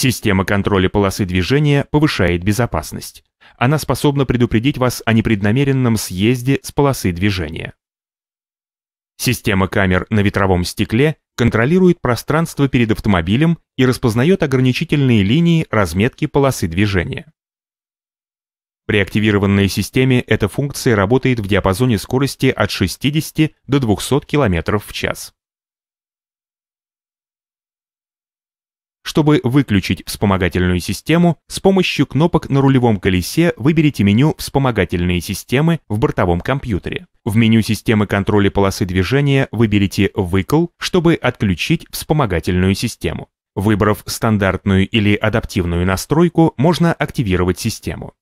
Система контроля полосы движения повышает безопасность. Она способна предупредить вас о непреднамеренном съезде с полосы движения. Система камер на ветровом стекле контролирует пространство перед автомобилем и распознает ограничительные линии разметки полосы движения. При активированной системе эта функция работает в диапазоне скорости от 60 до 200 км в час. Чтобы выключить вспомогательную систему, с помощью кнопок на рулевом колесе выберите меню «Вспомогательные системы» в бортовом компьютере. В меню системы контроля полосы движения выберите «Выкл», чтобы отключить вспомогательную систему. Выбрав стандартную или адаптивную настройку, можно активировать систему.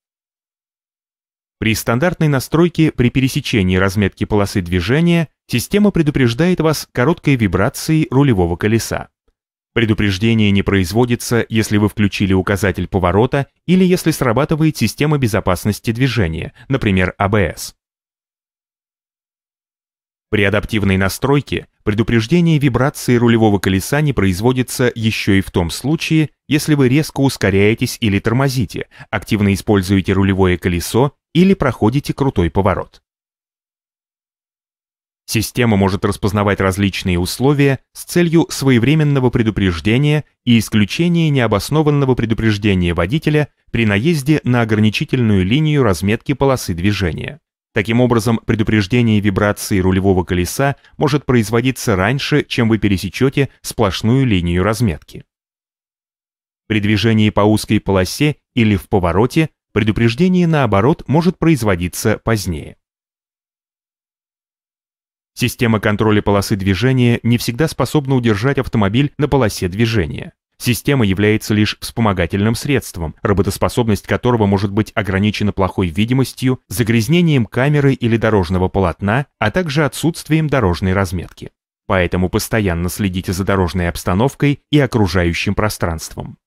При стандартной настройке при пересечении разметки полосы движения система предупреждает вас короткой вибрацией рулевого колеса. Предупреждение не производится, если вы включили указатель поворота или если срабатывает система безопасности движения, например, АБС. При адаптивной настройке предупреждение вибрации рулевого колеса не производится еще и в том случае, если вы резко ускоряетесь или тормозите, активно используете рулевое колесо или проходите крутой поворот. Система может распознавать различные условия с целью своевременного предупреждения и исключения необоснованного предупреждения водителя при наезде на ограничительную линию разметки полосы движения. Таким образом, предупреждение вибрации рулевого колеса может производиться раньше, чем вы пересечете сплошную линию разметки. При движении по узкой полосе или в повороте предупреждение, наоборот, может производиться позднее. Система контроля полосы движения не всегда способна удержать автомобиль на полосе движения. Система является лишь вспомогательным средством, работоспособность которого может быть ограничена плохой видимостью, загрязнением камеры или дорожного полотна, а также отсутствием дорожной разметки. Поэтому постоянно следите за дорожной обстановкой и окружающим пространством.